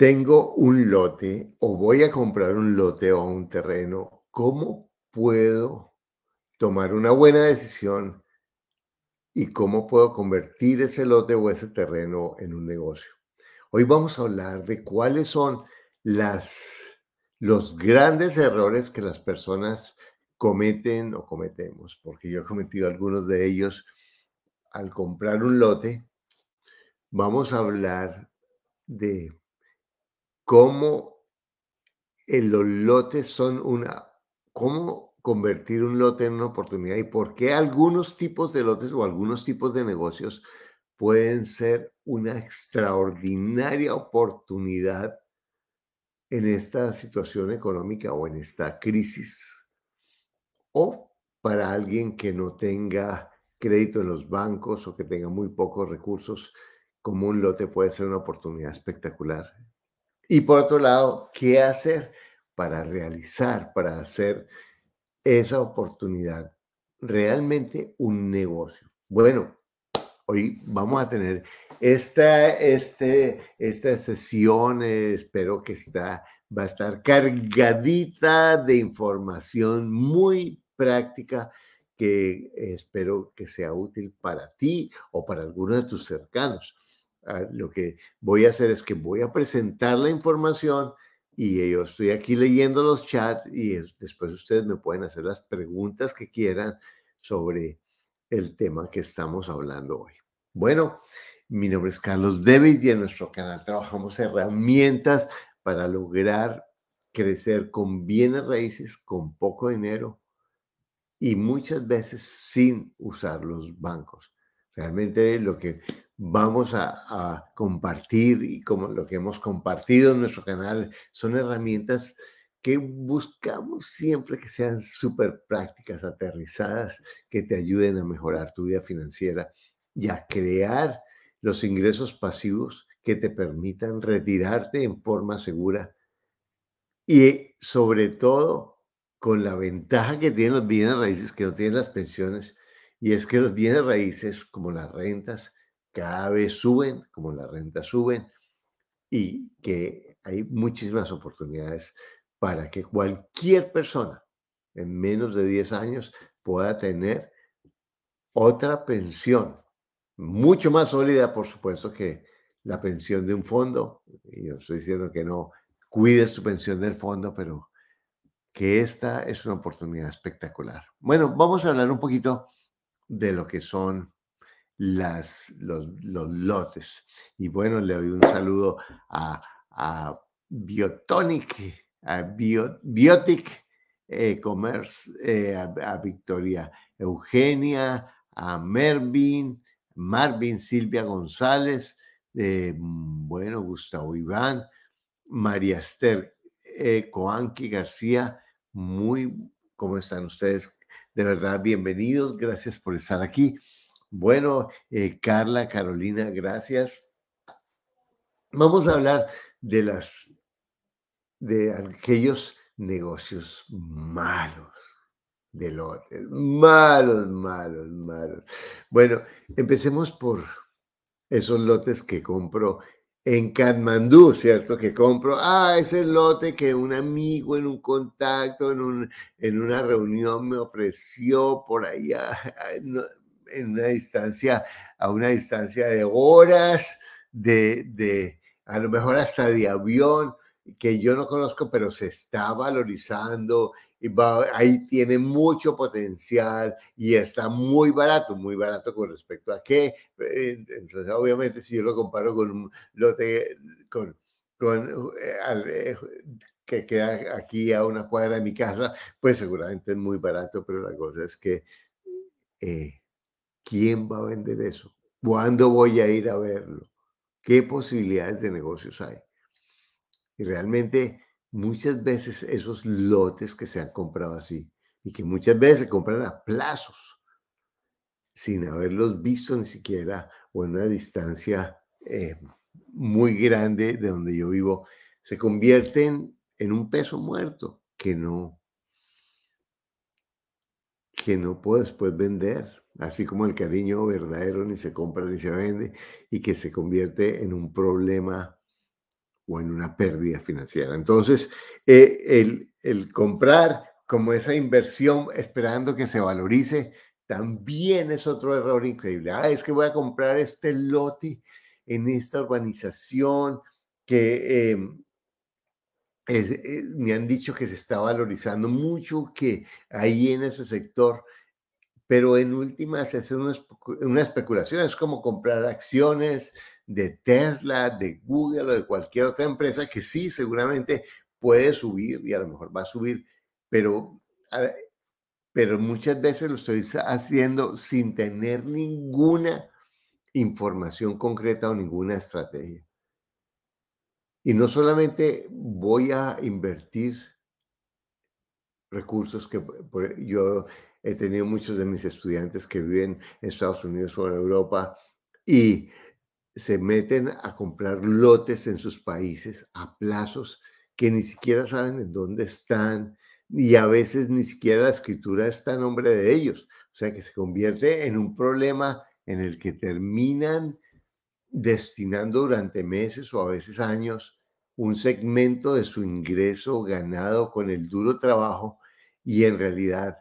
tengo un lote o voy a comprar un lote o un terreno, ¿cómo puedo tomar una buena decisión y cómo puedo convertir ese lote o ese terreno en un negocio? Hoy vamos a hablar de cuáles son las, los grandes errores que las personas cometen o cometemos, porque yo he cometido algunos de ellos al comprar un lote. Vamos a hablar de cómo los lotes son una, cómo convertir un lote en una oportunidad y por qué algunos tipos de lotes o algunos tipos de negocios pueden ser una extraordinaria oportunidad en esta situación económica o en esta crisis. O para alguien que no tenga crédito en los bancos o que tenga muy pocos recursos, como un lote puede ser una oportunidad espectacular. Y por otro lado, ¿qué hacer para realizar, para hacer esa oportunidad realmente un negocio? Bueno, hoy vamos a tener esta, este, esta sesión, eh, espero que está, va a estar cargadita de información muy práctica que espero que sea útil para ti o para alguno de tus cercanos. Ah, lo que voy a hacer es que voy a presentar la información y yo estoy aquí leyendo los chats y después ustedes me pueden hacer las preguntas que quieran sobre el tema que estamos hablando hoy. Bueno, mi nombre es Carlos David y en nuestro canal trabajamos herramientas para lograr crecer con bienes raíces, con poco dinero y muchas veces sin usar los bancos. Realmente lo que vamos a, compartir y como lo que hemos compartido en nuestro canal son herramientas que buscamos siempre que sean súper prácticas, aterrizadas, que te ayuden a mejorar tu vida financiera y a crear los ingresos pasivos que te permitan retirarte en forma segura y sobre todo con la ventaja que tienen los bienes raíces que no tienen las pensiones y es que los bienes raíces como las rentas cada vez suben, como las rentas suben, y que hay muchísimas oportunidades para que cualquier persona en menos de 10 años pueda tener otra pensión, mucho más sólida, por supuesto, que la pensión de un fondo. Yo estoy diciendo que no cuides tu pensión del fondo, pero que esta es una oportunidad espectacular. Bueno, vamos a hablar un poquito de lo que son las, los, lotes. Y bueno, le doy un saludo a, Biotonic, a Biotic eh, Commerce, eh, a, Victoria Eugenia, a Mervin, Marvin Silvia González, eh, bueno, Gustavo Iván, María Esther Coanqui García, muy, ¿cómo están ustedes? De verdad, bienvenidos, gracias por estar aquí. Bueno, eh, Carla, Carolina, gracias. Vamos a hablar de las de aquellos negocios malos, de lotes, malos, malos, malos. Bueno, empecemos por esos lotes que compro en Katmandú, ¿cierto? Que compro, ah, ese lote que un amigo en un contacto, en, un, en una reunión me ofreció por allá en una distancia, a una distancia de horas, de, de a lo mejor hasta de avión, que yo no conozco, pero se está valorizando y va, ahí tiene mucho potencial y está muy barato, muy barato con respecto a qué. Eh, entonces, obviamente, si yo lo comparo con un lote, con, con eh, eh, que queda aquí a una cuadra de mi casa, pues seguramente es muy barato, pero la cosa es que ¿Quién va a vender eso? ¿Cuándo voy a ir a verlo? ¿Qué posibilidades de negocios hay? Y realmente muchas veces esos lotes que se han comprado así y que muchas veces se compran a plazos sin haberlos visto ni siquiera o en una distancia eh, muy grande de donde yo vivo, se convierten en un peso muerto que no que no puedo después vender así como el cariño verdadero ni se compra ni se vende y que se convierte en un problema o en una pérdida financiera. Entonces, eh, el, el comprar como esa inversión esperando que se valorice, también es otro error increíble. Ah, es que voy a comprar este lote en esta urbanización que em, eh, me han dicho que se está valorizando mucho, que ahí en ese sector, pero en últimas es una, una especulación, es como comprar acciones de Tesla, de Google o de cualquier otra empresa que sí, seguramente puede subir y a lo mejor va a subir, pero, pero muchas veces lo estoy haciendo sin tener ninguna información concreta o ninguna estrategia. Y no solamente voy a invertir recursos que yo he tenido muchos de mis estudiantes que viven en Estados Unidos o en Europa y se meten a comprar lotes en sus países a plazos que ni siquiera saben en dónde están y a veces ni siquiera la escritura está en nombre de ellos. O sea que se convierte en un problema en el que terminan destinando durante meses o a veces años un segmento de su ingreso ganado con el duro trabajo y en realidad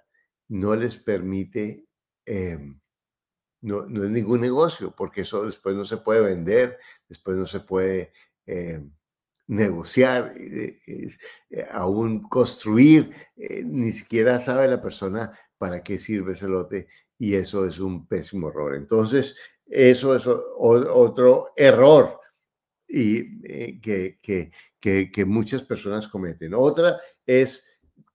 no les permite, em, no, es ningún negocio, porque eso después no se puede vender, después no se puede em, negociar, eh, eh, aún construir, eh, ni siquiera sabe la persona para qué sirve ese lote y eso es un pésimo error. Entonces, eso es otro error y eh, que, que, que, muchas personas cometen. Otra es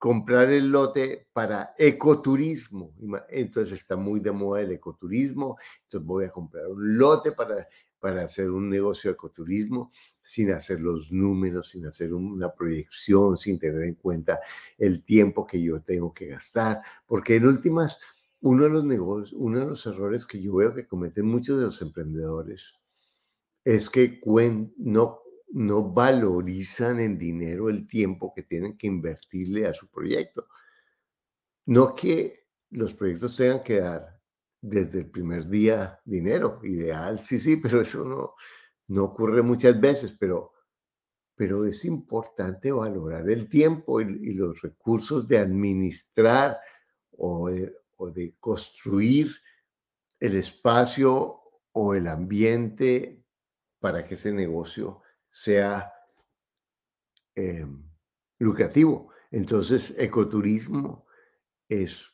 comprar el lote para ecoturismo. Entonces está muy de moda el ecoturismo. Entonces voy a comprar un lote para, para hacer un negocio de ecoturismo sin hacer los números, sin hacer una proyección, sin tener en cuenta el tiempo que yo tengo que gastar. Porque en últimas, uno de los negocios, uno de los errores que yo veo que cometen muchos de los emprendedores es que no, no valorizan en dinero el tiempo que tienen que invertirle a su proyecto. No que los proyectos tengan que dar desde el primer día dinero, ideal, sí, sí, pero eso no, no ocurre muchas veces, pero, pero es importante valorar el tiempo y, los recursos de administrar o de, o de construir el espacio o el ambiente para que ese negocio sea em, lucrativo. Entonces, ecoturismo es,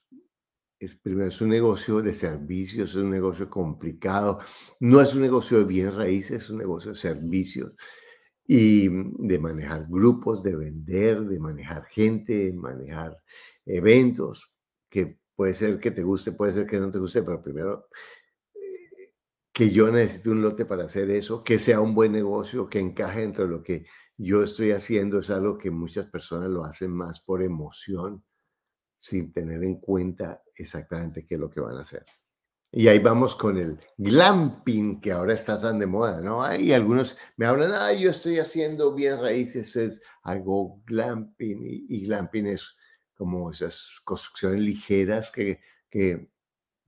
es, primero, es un negocio de servicios, es un negocio complicado, no es un negocio de bienes raíces, es un negocio de servicios y de manejar grupos, de vender, de manejar gente, de manejar eventos, que Puede ser que te guste, puede ser que no te guste, pero primero que yo necesite un lote para hacer eso, que sea un buen negocio, que encaje dentro de lo que yo estoy haciendo, es algo que muchas personas lo hacen más por emoción, sin tener en cuenta exactamente qué es lo que van a hacer. Y ahí vamos con el glamping, que ahora está tan de moda, ¿no? Hay algunos me hablan, ah, yo estoy haciendo bien raíces, es algo glamping, y, y glamping es como esas construcciones ligeras que,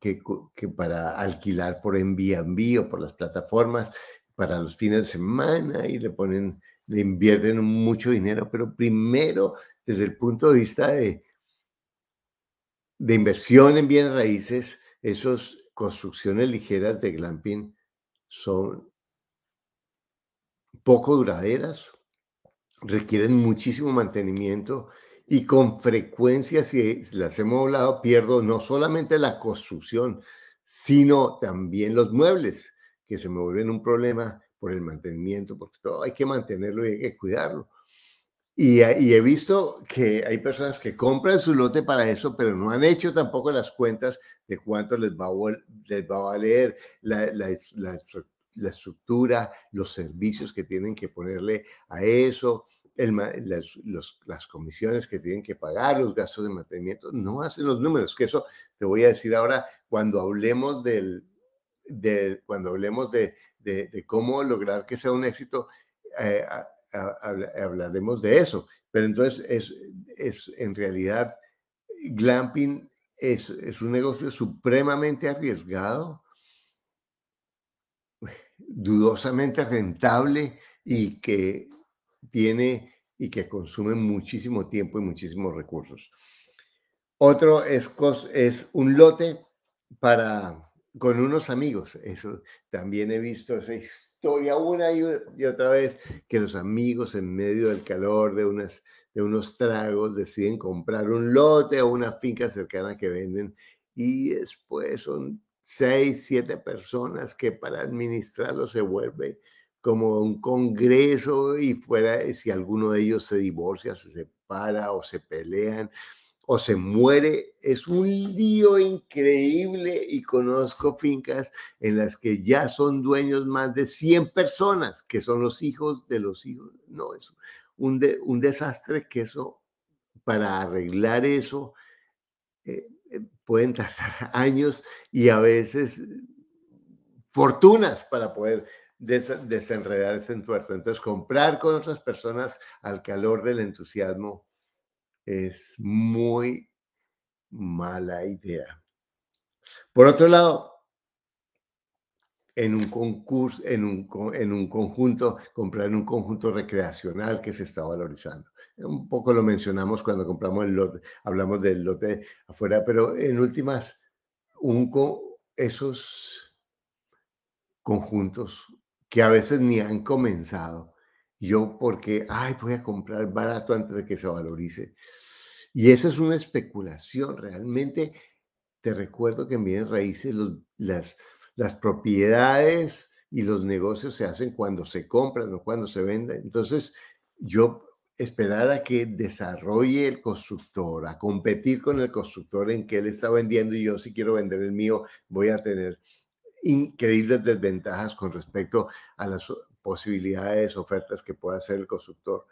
que, para alquilar por envío o por las plataformas para los fines de semana y le ponen, le invierten mucho dinero, pero primero desde el punto de vista de, de inversión en bienes raíces, esas construcciones ligeras de glamping son poco duraderas, requieren muchísimo mantenimiento y con frecuencia, si las hemos hablado, pierdo no solamente la construcción, sino también los muebles, que se me vuelven un problema por el mantenimiento, porque todo hay que mantenerlo y hay que cuidarlo. Y, he visto que hay personas que compran su lote para eso, pero no han hecho tampoco las cuentas de cuánto les va a, les va a valer la, la, la estructura, los servicios que tienen que ponerle a eso, las, comisiones que tienen que pagar, los gastos de mantenimiento, no hacen los números, que eso te voy a decir ahora cuando hablemos del, de, cuando hablemos de, cómo lograr que sea un éxito, eh, hablaremos de eso. Pero entonces es, es en realidad, glamping es, es un negocio supremamente arriesgado, dudosamente rentable y que tiene y que consume muchísimo tiempo y muchísimos recursos. Otro es, un lote para con unos amigos. Eso también he visto esa historia una y, otra vez, que los amigos en medio del calor de, unas, de unos tragos deciden comprar un lote o una finca cercana que venden y después son seis, siete personas que para administrarlo se vuelve como un congreso y fuera, si alguno de ellos se divorcia, se separa o se pelean o se muere. Es un lío increíble y conozco fincas en las que ya son dueños más de 100 personas, que son los hijos de los hijos. No, es un, un desastre que eso, para arreglar eso, eh, eh, pueden tardar años y a veces fortunas para poder desenredar ese entuerto. Entonces, comprar con otras personas al calor del entusiasmo es muy mala idea. Por otro lado, en un concurso, en un, en un conjunto, comprar en un conjunto recreacional que se está valorizando. Un poco lo mencionamos cuando compramos el lote, hablamos del lote afuera, pero en últimas, esos conjuntos que a veces ni han comenzado, yo porque, ay, voy a comprar barato antes de que se valorice. Y eso es una especulación. Realmente te recuerdo que en bienes raíces las, las propiedades y los negocios se hacen cuando se compran o cuando se venden. Entonces, yo esperar a que desarrolle el constructor, a competir con el constructor en que él está vendiendo y yo si quiero vender el mío voy a tener increíbles desventajas con respecto a las posibilidades, ofertas que pueda hacer el constructor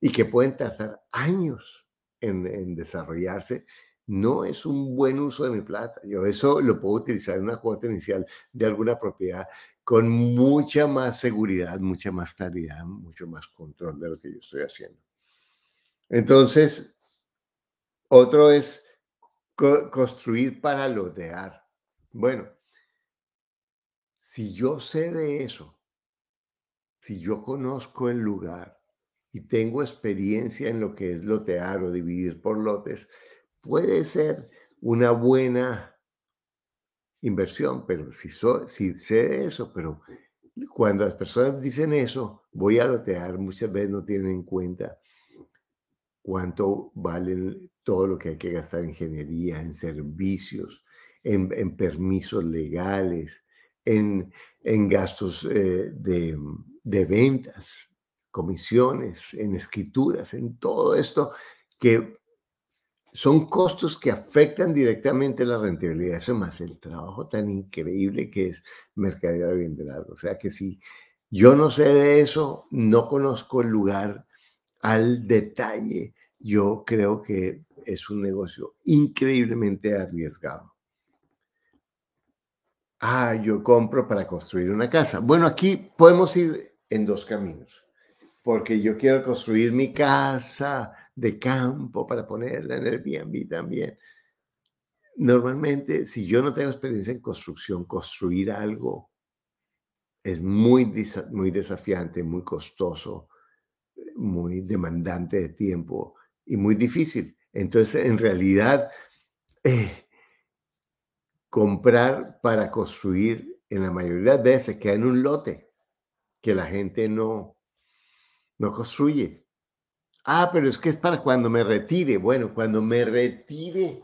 y que pueden tardar años en, desarrollarse, no es un buen uso de mi plata. Yo eso lo puedo utilizar en una cuota inicial de alguna propiedad con mucha más seguridad, mucha más claridad, mucho más control de lo que yo estoy haciendo. Entonces, otro es construir para lotear. Bueno, si yo sé de eso, si yo conozco el lugar y tengo experiencia en lo que es lotear o dividir por lotes, puede ser una buena inversión, pero si, sé de eso, pero cuando las personas dicen eso, voy a lotear, muchas veces no tienen en cuenta cuánto vale todo lo que hay que gastar en ingeniería, en servicios, en, permisos legales, en, en gastos eh, de, de ventas, comisiones, en escrituras, en todo esto que son costos que afectan directamente la rentabilidad. Eso más el trabajo tan increíble que es mercadear bien de O sea que si yo no sé de eso, no conozco el lugar al detalle, yo creo que es un negocio increíblemente arriesgado. Ah, yo compro para construir una casa. Bueno, aquí podemos ir en dos caminos, porque yo quiero construir mi casa de campo para ponerla en el Airbnb también. Normalmente, si yo no tengo experiencia en construcción, construir algo es muy, muy desafiante, muy costoso, muy demandante de tiempo y muy difícil. Entonces, en realidad, eh, comprar para construir en la mayoría de veces queda en un lote que la gente no, no construye. Ah, pero es que es para cuando me retire. Bueno, cuando me retire,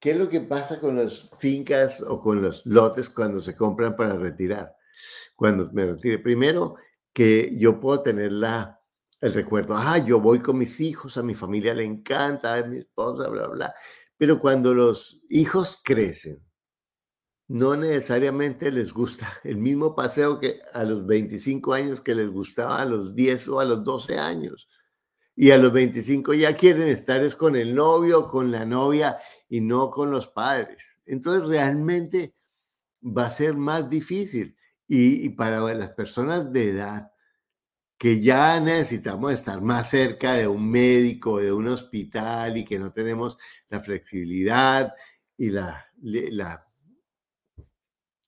¿qué es lo que pasa con las fincas o con los lotes cuando se compran para retirar? Cuando me retire. Primero, que yo puedo tener la, el recuerdo, ah, yo voy con mis hijos, a mi familia le encanta, a mi esposa, bla, bla. Pero cuando los hijos crecen, no necesariamente les gusta el mismo paseo que a los 25 años que les gustaba a los 10 o a los 12 años. Y a los 25 ya quieren estar es con el novio, con la novia y no con los padres. Entonces realmente va a ser más difícil. Y, y para las personas de edad que ya necesitamos estar más cerca de un médico, de un hospital y que no tenemos la flexibilidad y la, la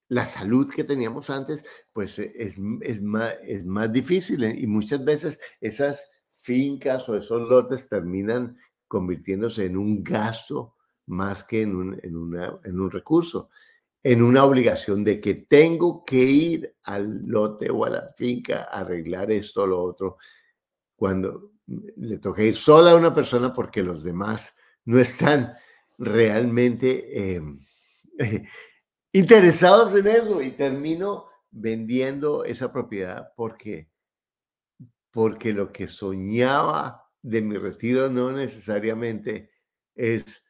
la salud que teníamos antes, pues e, es, es, más, es más difícil ¿eh? y muchas veces esas fincas o esos lotes terminan convirtiéndose en un gasto más que en un, en, una, en un recurso, en una obligación de que tengo que ir al lote o a la finca a arreglar esto o lo otro, cuando le toca ir sola a una persona porque los demás no están realmente em, interesados en eso y termino vendiendo esa propiedad porque, porque lo que soñaba de mi retiro no necesariamente es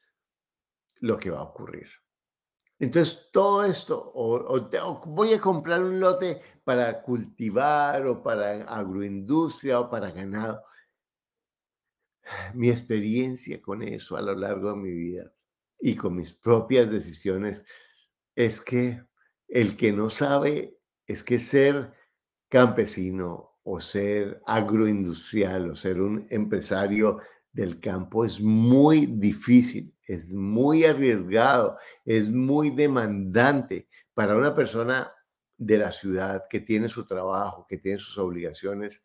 lo que va a ocurrir. Entonces, todo esto, o, voy a comprar un lote para cultivar o para agroindustria o para ganado. Mi experiencia con eso a lo largo de mi vida y con mis propias decisiones es que el que no sabe es que ser campesino o ser agroindustrial o ser un empresario del campo es muy difícil, es muy arriesgado, es muy demandante para una persona de la ciudad que tiene su trabajo, que tiene sus obligaciones.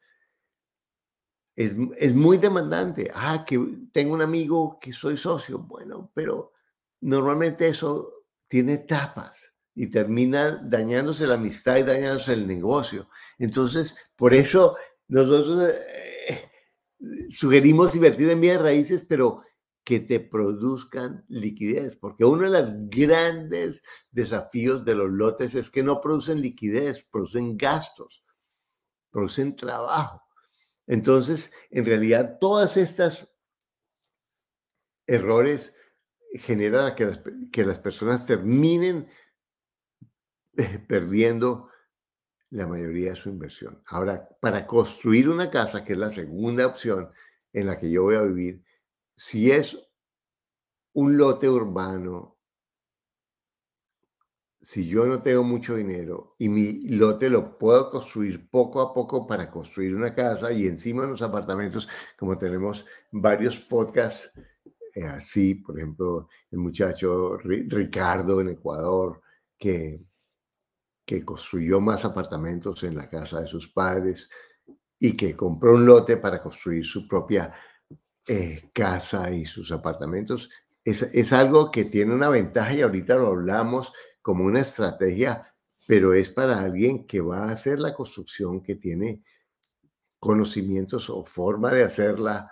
Es, es muy demandante. Ah, que tengo un amigo que soy socio. Bueno, pero normalmente eso tiene tapas y termina dañándose la amistad y dañándose el negocio. Entonces, por eso nosotros eh, sugerimos invertir en bienes raíces, pero que te produzcan liquidez, porque uno de los grandes desafíos de los lotes es que no producen liquidez, producen gastos, producen trabajo. Entonces, en realidad, todas estas errores genera que las, que las personas terminen eh, perdiendo la mayoría de su inversión. Ahora, para construir una casa, que es la segunda opción en la que yo voy a vivir, si es un lote urbano, si yo no tengo mucho dinero y mi lote lo puedo construir poco a poco para construir una casa y encima los apartamentos, como tenemos varios podcasts eh, así, por ejemplo, el muchacho Ricardo en Ecuador, que, que construyó más apartamentos en la casa de sus padres y que compró un lote para construir su propia eh, casa y sus apartamentos, es, es algo que tiene una ventaja y ahorita lo hablamos como una estrategia, pero es para alguien que va a hacer la construcción, que tiene conocimientos o forma de hacerla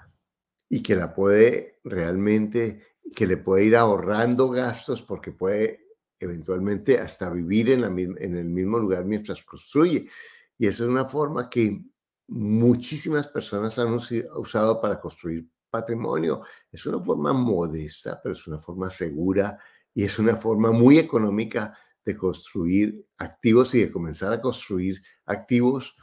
y que la puede realmente, que le puede ir ahorrando gastos porque puede eventualmente hasta vivir en, la, en el mismo lugar mientras construye. Y esa es una forma que muchísimas personas han usado para construir patrimonio. Es una forma modesta, pero es una forma segura y es una forma muy económica de construir activos y de comenzar a construir activos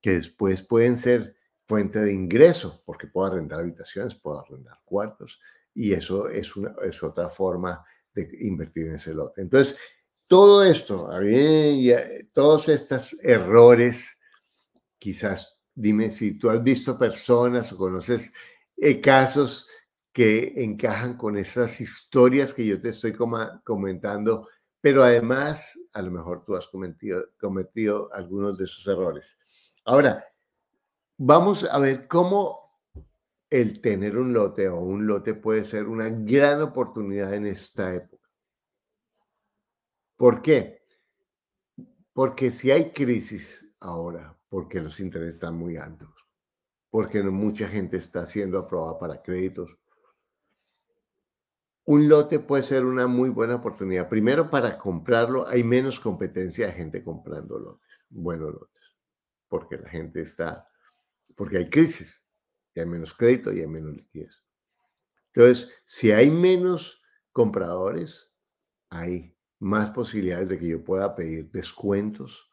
que después pueden ser fuente de ingreso, porque puedo arrendar habitaciones, puedo arrendar cuartos, y eso es, una, es otra forma de invertir en ese lote. Entonces, todo esto, todos estos errores, quizás dime si tú has visto personas o conoces eh, casos que encajan con esas historias que yo te estoy comentando, pero además a lo mejor tú has cometido, cometido algunos de esos errores. Ahora, Vamos a ver cómo el tener un lote o un lote puede ser una gran oportunidad en esta época. ¿Por qué? Porque si hay crisis ahora, porque los intereses están muy altos, porque mucha gente está siendo aprobada para créditos, un lote puede ser una muy buena oportunidad. Primero, para comprarlo, hay menos competencia de gente comprando lotes, buenos lotes, porque la gente está porque hay crisis, y hay menos crédito y hay menos liquidez. Entonces, si hay menos compradores, hay más posibilidades de que yo pueda pedir descuentos,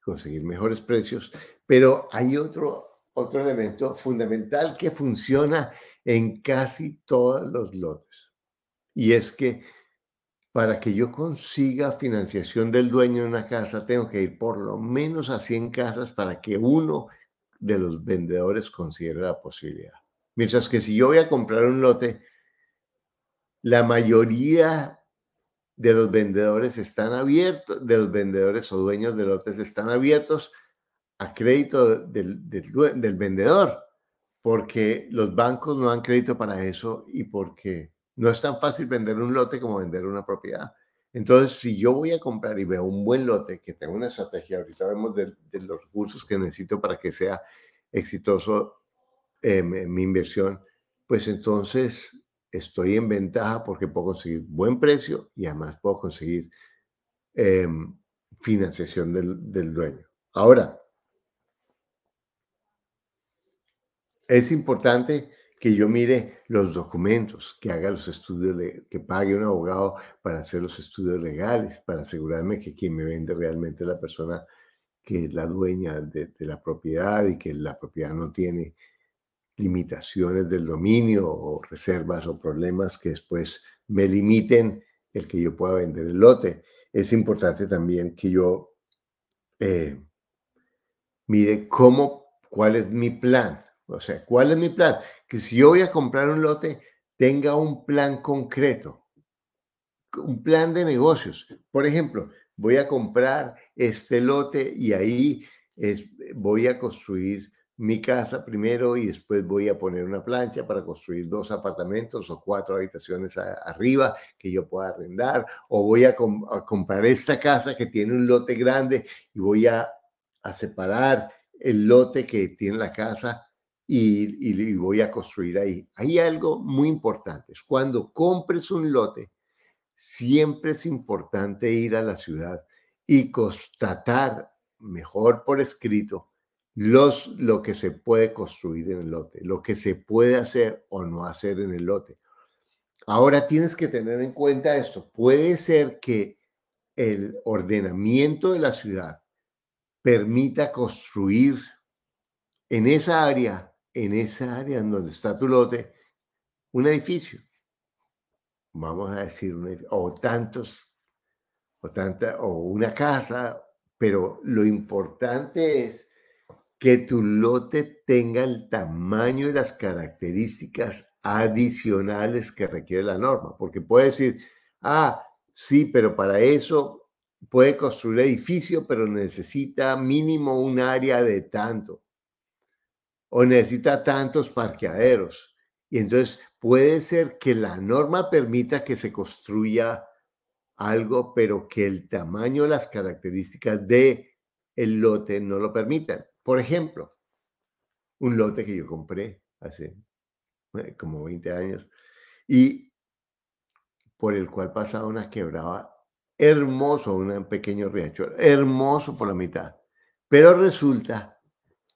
conseguir mejores precios, pero hay otro, otro elemento fundamental que funciona en casi todos los lotes, y es que para que yo consiga financiación del dueño de una casa, tengo que ir por lo menos a 100 casas para que uno de los vendedores considera la posibilidad. Mientras que si yo voy a comprar un lote, la mayoría de los vendedores están abiertos, de los vendedores o dueños de lotes están abiertos a crédito del, del, vendedor, porque los bancos no dan crédito para eso y porque no es tan fácil vender un lote como vender una propiedad. Entonces, si yo voy a comprar y veo un buen lote, que tengo una estrategia, ahorita vemos de, los recursos que necesito para que sea exitoso eh, mi inversión, pues entonces estoy en ventaja porque puedo conseguir buen precio y además puedo conseguir em, financiación del, del dueño. Ahora, es importante que yo mire los documentos, que haga los estudios, que pague un abogado para hacer los estudios legales, para asegurarme que quien me vende realmente es la persona que es la dueña de, la propiedad y que la propiedad no tiene limitaciones del dominio o reservas o problemas que después me limiten el que yo pueda vender el lote. Es importante también que yo eh, mire cómo, cuál es mi plan. O sea, cuál es mi plan. Que si yo voy a comprar un lote, tenga un plan concreto, un plan de negocios. Por ejemplo, voy a comprar este lote y ahí es, voy a construir mi casa primero y después voy a poner una plancha para construir dos apartamentos o cuatro habitaciones arriba que yo pueda arrendar o voy a, comprar esta casa que tiene un lote grande y voy a, separar el lote que tiene la casa y, voy a construir ahí. Hay algo muy importante, es cuando compres un lote, siempre es importante ir a la ciudad y constatar mejor por escrito los, lo que se puede construir en el lote, lo que se puede hacer o no hacer en el lote. Ahora tienes que tener en cuenta esto. Puede ser que el ordenamiento de la ciudad permita construir en esa área, en esa área en donde está tu lote, un edificio. Vamos a decir, o tantos, o tanta, o una casa, pero lo importante es que tu lote tenga el tamaño y las características adicionales que requiere la norma, porque puede decir, ah, sí, pero para eso puede construir edificio, pero necesita mínimo un área de tanto, o necesita tantos parqueaderos. Y entonces puede ser que la norma permita que se construya algo, pero que el tamaño, las características de el lote no lo permitan. Por ejemplo, un lote que yo compré hace eh, como 20 años y por el cual pasaba una quebrada hermoso, un pequeño riachuelo, hermoso por la mitad. Pero resulta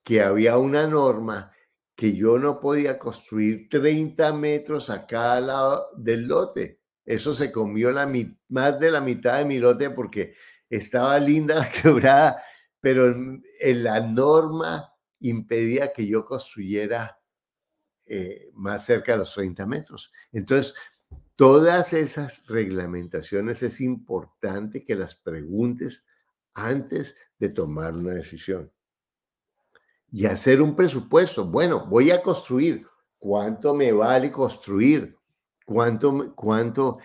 que había una norma que yo no podía construir 30 metros a cada lado del lote. Eso se comió la, más de la mitad de mi lote porque estaba linda la quebrada pero en, la norma impedía que yo construyera eh, más cerca de los 30 metros. Entonces, todas esas reglamentaciones es importante que las preguntes antes de tomar una decisión. Y hacer un presupuesto. Bueno, voy a construir. ¿Cuánto me vale construir? ¿Cuánto, cuánto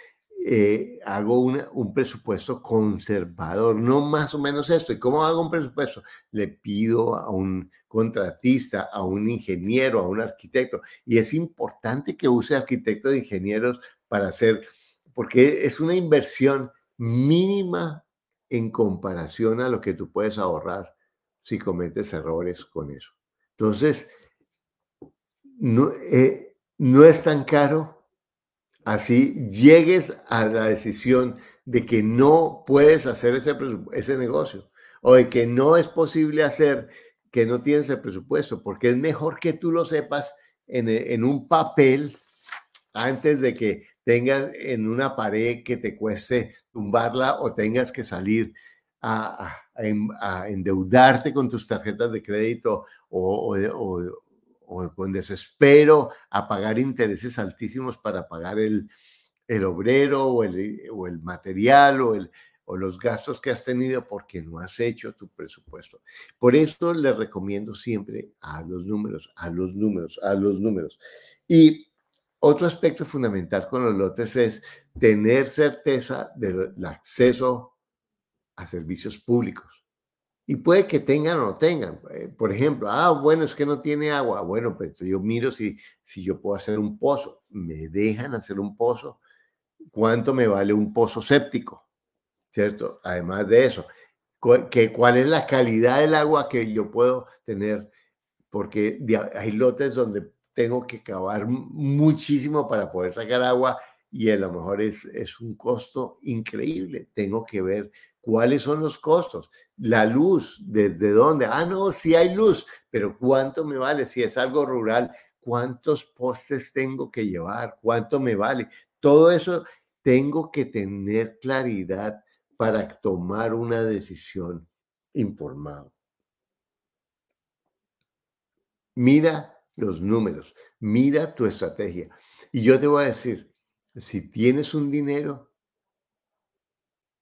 eh, hago un presupuesto conservador, no más o menos esto. ¿Y cómo hago un presupuesto? Le pido a un contratista, a un ingeniero, a un arquitecto. Y es importante que use arquitectos e ingenieros para hacer, porque es una inversión mínima en comparación a lo que tú puedes ahorrar si cometes errores con eso. Entonces, no, eh, no es tan caro así llegues a la decisión de que no puedes hacer ese, ese negocio o de que no es posible hacer, que no tienes el presupuesto, porque es mejor que tú lo sepas en, en un papel antes de que tengas en una pared que te cueste tumbarla o tengas que salir a, endeudarte con tus tarjetas de crédito o, o, o con desespero a pagar intereses altísimos para pagar el, el obrero o el, o el material o, el, o los gastos que has tenido porque no has hecho tu presupuesto. Por eso le recomiendo siempre a los números, a los números, a los números. Y otro aspecto fundamental con los lotes es tener certeza del acceso a servicios públicos. Y puede que tengan o no tengan. Eh, por ejemplo, ah, bueno, es que no tiene agua. Bueno, pues yo miro si, si yo puedo hacer un pozo. ¿Me dejan hacer un pozo? ¿Cuánto me vale un pozo séptico? ¿Cierto? Además de eso, que, ¿cuál es la calidad del agua que yo puedo tener? Porque hay lotes donde tengo que cavar muchísimo para poder sacar agua y a lo mejor es, es un costo increíble. Tengo que ver cuáles son los costos. La luz, ¿desde dónde? Ah, no, sí hay luz, pero ¿cuánto me vale? Si es algo rural, ¿cuántos postes tengo que llevar? ¿Cuánto me vale? Todo eso tengo que tener claridad para tomar una decisión informada. Mira los números, mira tu estrategia. Y yo te voy a decir, si tienes un dinero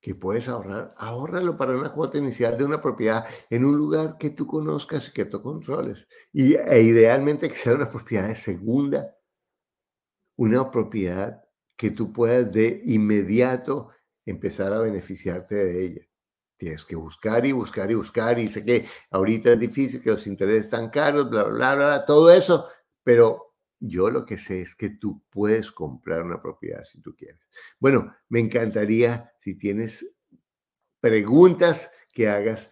que puedes ahorrar, ahórralo para una cuota inicial de una propiedad en un lugar que tú conozcas y que tú controles. Y e idealmente que sea una propiedad de segunda, una propiedad que tú puedas de inmediato empezar a beneficiarte de ella. Tienes que buscar y buscar y buscar y sé que ahorita es difícil, que los intereses están caros, bla, bla, bla, bla, todo eso, pero yo lo que sé es que tú puedes comprar una propiedad si tú quieres. Bueno, me encantaría si tienes preguntas que hagas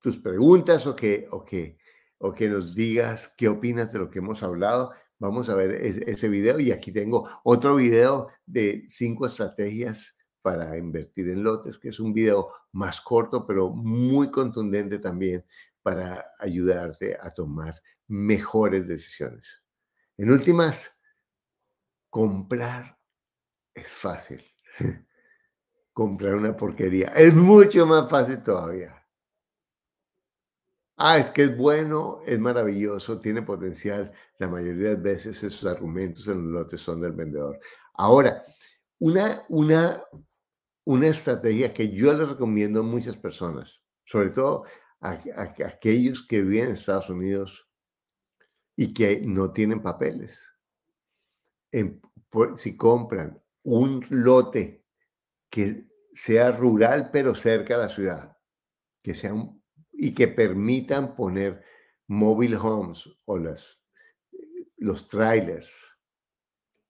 tus preguntas o que, o que, o que nos digas qué opinas de lo que hemos hablado. Vamos a ver ese video y aquí tengo otro video de cinco estrategias para invertir en lotes, que es un video más corto, pero muy contundente también para ayudarte a tomar mejores decisiones. En últimas, comprar es fácil. comprar una porquería es mucho más fácil todavía. Ah, es que es bueno, es maravilloso, tiene potencial. La mayoría de veces esos argumentos en los lotes son del vendedor. Ahora, una, una una estrategia que yo le recomiendo a muchas personas, sobre todo a, aquellos que viven en Estados Unidos y que no tienen papeles. si compran un lote que sea rural pero cerca a la ciudad, que y que permitan poner mobile homes o las, los trailers.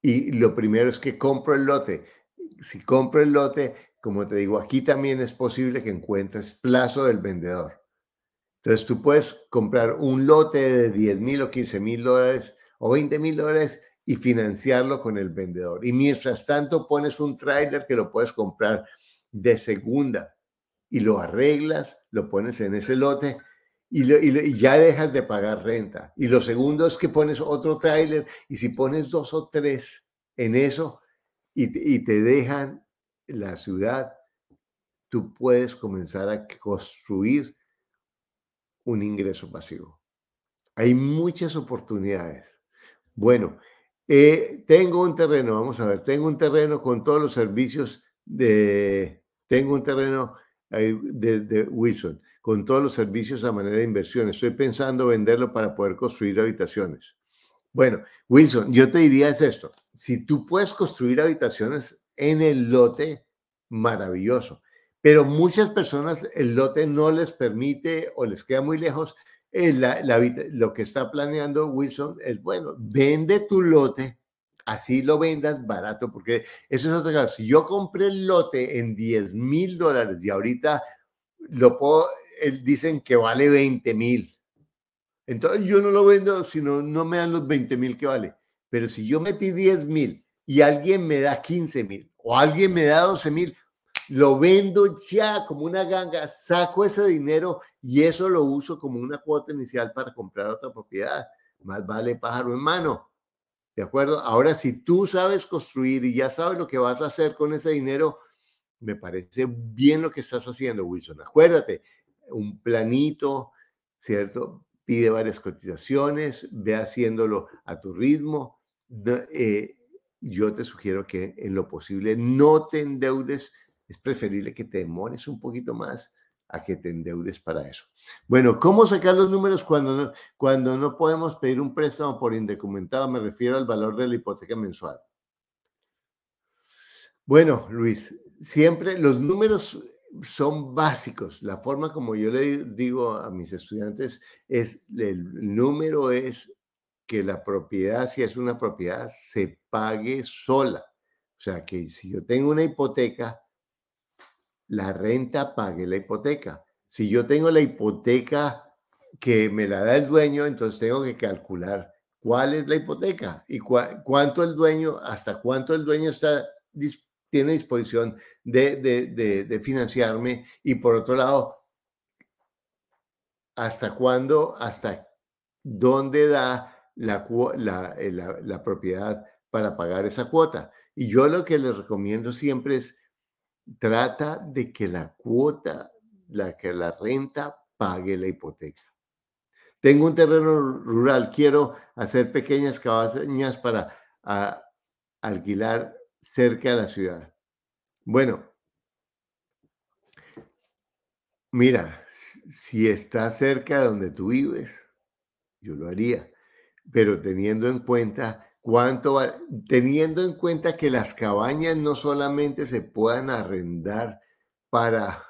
Y lo primero es que compro el lote. Si compro el lote, como te digo, aquí también es posible que encuentres plazo del vendedor. Entonces tú puedes comprar un lote de 10 mil o 15 mil dólares o 20 mil dólares y financiarlo con el vendedor. Y mientras tanto pones un trailer que lo puedes comprar de segunda y lo arreglas, lo pones en ese lote y, ya dejas de pagar renta. Y lo segundo es que pones otro trailer y si pones dos o tres en eso y, y te dejan la ciudad, tú puedes comenzar a construir un ingreso pasivo. Hay muchas oportunidades. Bueno, eh, tengo un terreno, vamos a ver, tengo un terreno con todos los servicios de, tengo un terreno de, de Wilson, con todos los servicios a manera de inversión. Estoy pensando venderlo para poder construir habitaciones. Bueno, Wilson, yo te diría es esto, si tú puedes construir habitaciones en el lote, maravilloso. Pero muchas personas el lote no les permite o les queda muy lejos. Eh, lo que está planeando Wilson es, bueno, vende tu lote, así lo vendas barato, porque eso es otra cosa. Si yo compré el lote en 10 mil dólares y ahorita lo puedo, dicen que vale 20 mil. Entonces yo no lo vendo, sino no me dan los 20 mil que vale. Pero si yo metí 10 mil y alguien me da 15 mil o alguien me da 12 mil, lo vendo ya como una ganga, saco ese dinero y eso lo uso como una cuota inicial para comprar otra propiedad. Más vale pájaro en mano. ¿De acuerdo? Ahora, si tú sabes construir y ya sabes lo que vas a hacer con ese dinero, me parece bien lo que estás haciendo, Wilson. Acuérdate, un planito, ¿cierto? Pide varias cotizaciones, ve haciéndolo a tu ritmo. Eh, yo te sugiero que en lo posible no te endeudes. Es preferible que te demores un poquito más a que te endeudes para eso. Bueno, ¿cómo sacar los números cuando no, cuando no podemos pedir un préstamo por indocumentado? Me refiero al valor de la hipoteca mensual. Bueno, Luis, siempre los números son básicos. La forma como yo le digo a mis estudiantes es, el número es que la propiedad, si es una propiedad, se pague sola. O sea, que si yo tengo una hipoteca, la renta pague la hipoteca. Si yo tengo la hipoteca que me la da el dueño, entonces tengo que calcular cuál es la hipoteca y cuánto el dueño, hasta cuánto el dueño está tiene disposición de, de, financiarme y por otro lado, hasta cuándo, hasta dónde da la, la, eh, la, la propiedad para pagar esa cuota. Y yo lo que les recomiendo siempre es trata de que la cuota, la que la renta pague la hipoteca. Tengo un terreno rural, quiero hacer pequeñas cabañas para alquilar cerca de la ciudad. Bueno, mira, si está cerca de donde tú vives, yo lo haría, pero teniendo en cuenta teniendo en cuenta que las cabañas no solamente se puedan arrendar para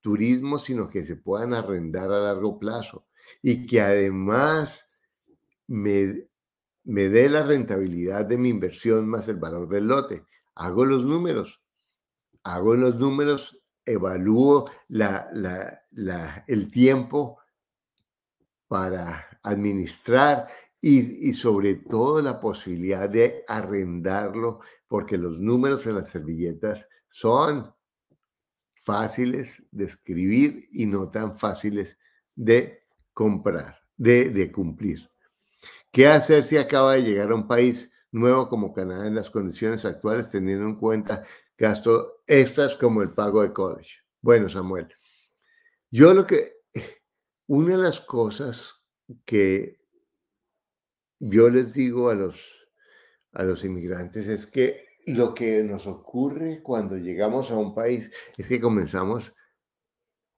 turismo, sino que se puedan arrendar a largo plazo y que además me, me dé la rentabilidad de mi inversión más el valor del lote. Hago los números, hago los números, evalúo la, la, el tiempo para administrar y, sobre todo la posibilidad de arrendarlo, porque los números en las servilletas son fáciles de escribir y no tan fáciles de comprar, de, de cumplir. ¿Qué hacer si acaba de llegar a un país nuevo como Canadá en las condiciones actuales, teniendo en cuenta gastos extras como el pago de college? Bueno, Samuel, yo lo que, una de las cosas que yo les digo a los, a los inmigrantes es que lo que nos ocurre cuando llegamos a un país es que comenzamos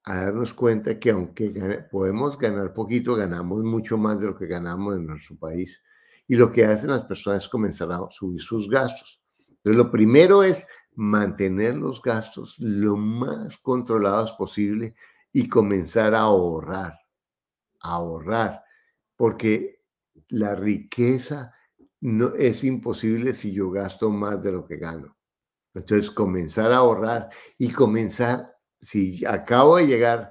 a darnos cuenta que aunque podemos ganar poquito, ganamos mucho más de lo que ganamos en nuestro país. Y lo que hacen las personas es comenzar a subir sus gastos. Entonces, lo primero es mantener los gastos lo más controlados posible y comenzar a ahorrar, ahorrar, porque la riqueza no es imposible si yo gasto más de lo que gano. Entonces, comenzar a ahorrar y comenzar, si acabo de llegar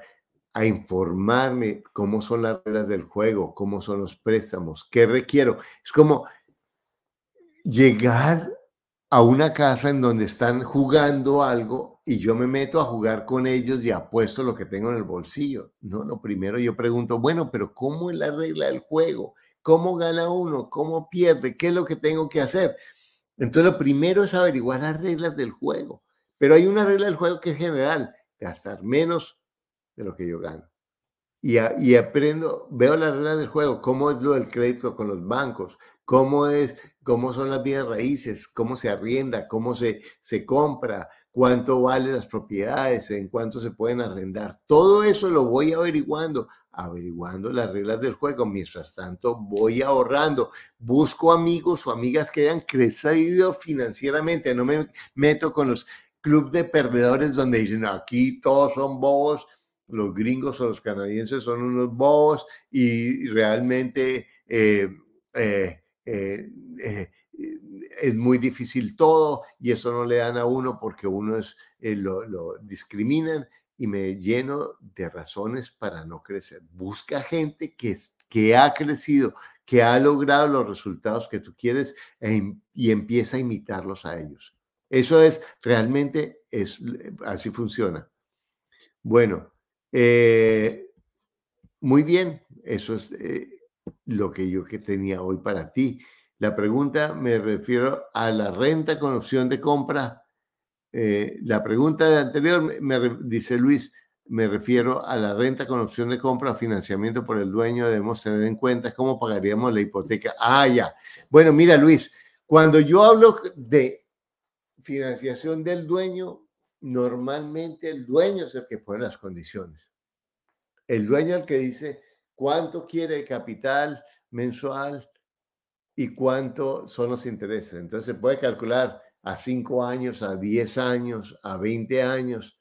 a informarme cómo son las reglas del juego, cómo son los préstamos, qué requiero. Es como llegar a una casa en donde están jugando algo y yo me meto a jugar con ellos y apuesto lo que tengo en el bolsillo. No, lo primero yo pregunto, bueno, pero ¿cómo es la regla del juego? ¿Cómo gana uno? ¿Cómo pierde? ¿Qué es lo que tengo que hacer? Entonces, lo primero es averiguar las reglas del juego. Pero hay una regla del juego que es general, gastar menos de lo que yo gano. Y, y aprendo, veo las reglas del juego, cómo es lo del crédito con los bancos, cómo es, cómo son las bienes raíces, cómo se arrienda, cómo se, se compra, cuánto valen las propiedades, en cuánto se pueden arrendar. Todo eso lo voy averiguando averiguando las reglas del juego. Mientras tanto, voy ahorrando. Busco amigos o amigas que hayan crecido financieramente. No me meto con los clubes de perdedores donde dicen aquí todos son bobos. Los gringos o los canadienses son unos bobos y realmente eh, eh, eh, es muy difícil todo y eso no le dan a uno porque uno es, lo, lo discriminan y me lleno de razones para no crecer. Busca gente que, que ha crecido, que ha logrado los resultados que tú quieres e y empieza a imitarlos a ellos. Eso es, realmente es, así funciona. Bueno, eh, muy bien, eso es eh, lo que yo que tenía hoy para ti. La pregunta me refiero a la renta con opción de compra eh, la pregunta anterior, me, dice Luis, me refiero a la renta con opción de compra financiamiento por el dueño. Debemos tener en cuenta cómo pagaríamos la hipoteca. Ah, ya. Bueno, mira, Luis, cuando yo hablo de financiación del dueño, normalmente el dueño es el que pone las condiciones. El dueño es el que dice cuánto quiere de capital mensual y cuánto son los intereses. Entonces se puede calcular a 5 años, a 10 años, a 20 años.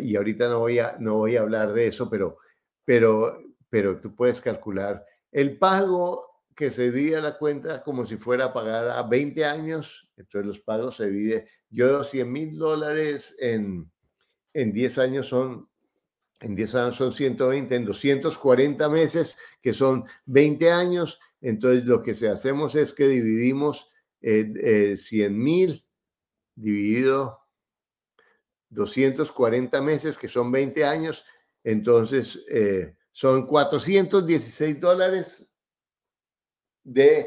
y ahorita no voy a, no voy a hablar de eso, pero, pero, pero tú puedes calcular el pago que se divide la cuenta como si fuera a pagar a 20 años. Entonces los pagos se divide. Yo 100 mil dólares en, en 10 años son en 10 años son 120, en 240 meses, que son 20 años. Entonces, lo que hacemos es que dividimos 100 mil dividido 240 meses, que son 20 años. Entonces, eh, son 416 dólares de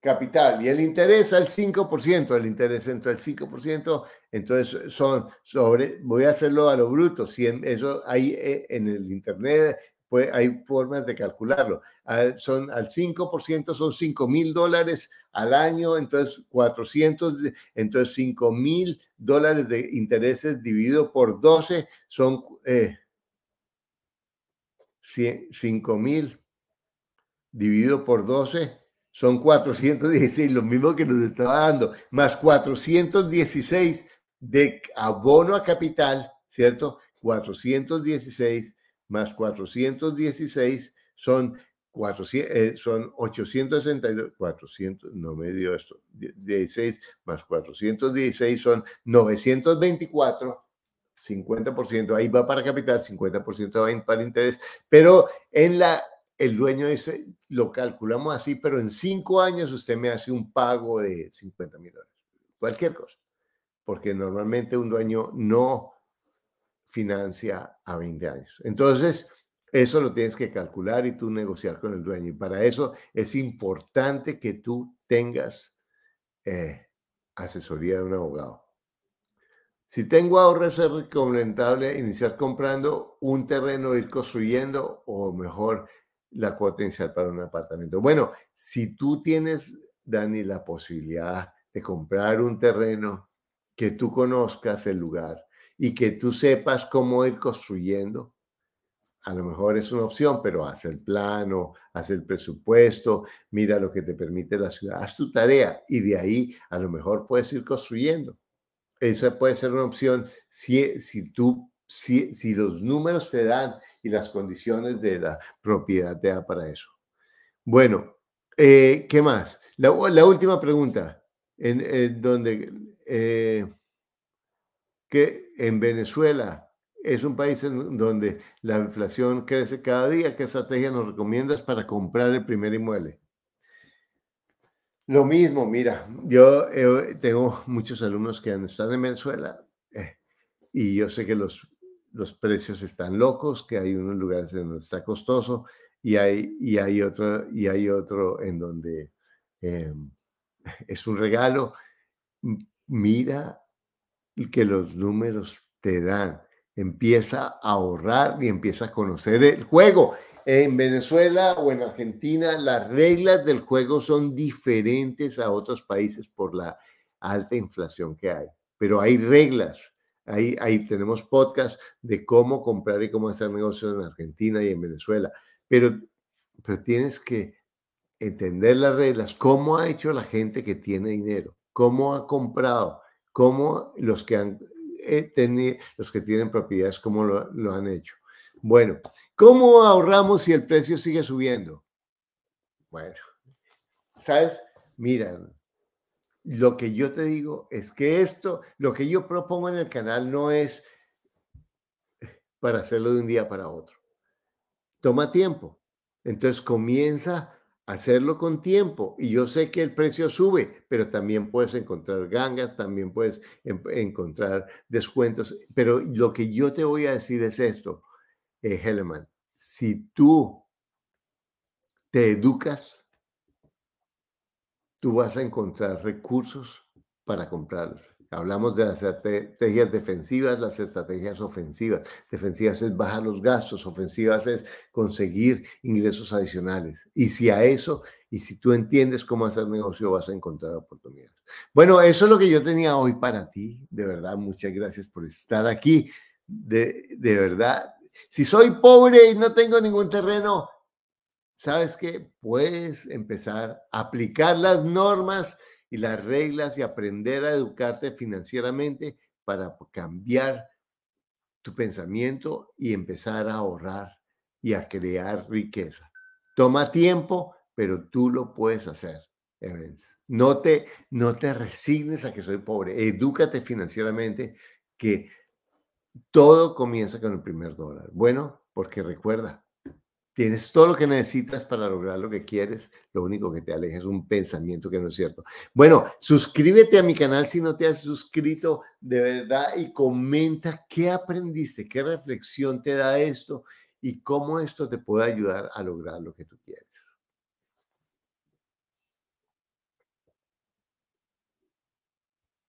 capital y el interés al 5%, el interés entre el 5%, entonces son sobre, voy a hacerlo a lo bruto, si en, eso hay eh, en el internet, pues hay formas de calcularlo, son al 5% son 5 mil dólares al año, entonces 400, entonces 5 mil dólares de intereses dividido por 12 son eh, 5 mil dividido por 12 son 416, lo mismo que nos estaba dando, más 416 de abono a capital, ¿cierto? 416 más 416 son 400, eh, son 862, 400, no me dio esto, 16 más 416 son 924, 50%, ahí va para capital, 50% va para interés, pero en la el dueño dice, lo calculamos así, pero en cinco años usted me hace un pago de 50 mil dólares, cualquier cosa, porque normalmente un dueño no financia a 20 años. Entonces, eso lo tienes que calcular y tú negociar con el dueño. Y para eso es importante que tú tengas eh, asesoría de un abogado. Si tengo ahorros, es recomendable iniciar comprando un terreno, ir construyendo o mejor la cuota inicial para un apartamento. Bueno, si tú tienes, Dani, la posibilidad de comprar un terreno, que tú conozcas el lugar y que tú sepas cómo ir construyendo, a lo mejor es una opción, pero haz el plano, haz el presupuesto, mira lo que te permite la ciudad, haz tu tarea y de ahí a lo mejor puedes ir construyendo. Esa puede ser una opción si, si tú, si, si los números te dan y las condiciones de la propiedad te da para eso. Bueno, eh, ¿qué más? La, última pregunta, en, donde eh, que en Venezuela es un país en donde la inflación crece cada día. ¿Qué estrategia nos recomiendas para comprar el primer inmueble? Lo mismo, mira, yo eh, tengo muchos alumnos que estado en Venezuela y yo sé que los los precios están locos, que hay unos lugares en donde está costoso y hay, y hay, otro, y hay otro en donde em, es un regalo. Mira que los números te dan. Empieza a ahorrar y empieza a conocer el juego. En Venezuela o en Argentina, las reglas del juego son diferentes a otros países por la alta inflación que hay, pero hay reglas. Ahí, tenemos podcast de cómo comprar y cómo hacer negocios en Argentina y en Venezuela. Pero, pero tienes que entender las reglas, cómo ha hecho la gente que tiene dinero, cómo ha comprado, cómo los que han los que tienen propiedades, cómo lo, han hecho. Bueno, ¿cómo ahorramos si el precio sigue subiendo? Bueno, ¿sabes? Mira, lo que yo te digo es que esto, lo que yo propongo en el canal no es para hacerlo de un día para otro. Toma tiempo. Entonces comienza hacerlo con tiempo. Y yo sé que el precio sube, pero también puedes encontrar gangas, también puedes encontrar descuentos. Pero lo que yo te voy a decir es esto, eh, Heleman. Si tú te educas, tú vas a encontrar recursos para comprarlos. Hablamos de las estrategias defensivas, las estrategias ofensivas. Defensivas es bajar los gastos, ofensivas es conseguir ingresos adicionales. Y si a eso, y si tú entiendes cómo hacer negocio, vas a encontrar oportunidades. Bueno, eso es lo que yo tenía hoy para ti. De verdad, muchas gracias por estar aquí. De, de verdad, si soy pobre y no tengo ningún terreno, ¿sabes qué? Puedes empezar a aplicar las normas y las reglas y aprender a educarte financieramente para cambiar tu pensamiento y empezar a ahorrar y a crear riqueza. Toma tiempo, pero tú lo puedes hacer. No te, no te resignes a que soy pobre. Edúcate financieramente que todo comienza con el primer dólar. Bueno, porque recuerda, Tienes todo lo que necesitas para lograr lo que quieres. Lo único que te aleja es un pensamiento que no es cierto. Bueno, suscríbete a mi canal si no te has suscrito de verdad y comenta qué aprendiste, qué reflexión te da esto y cómo esto te puede ayudar a lograr lo que tú quieres.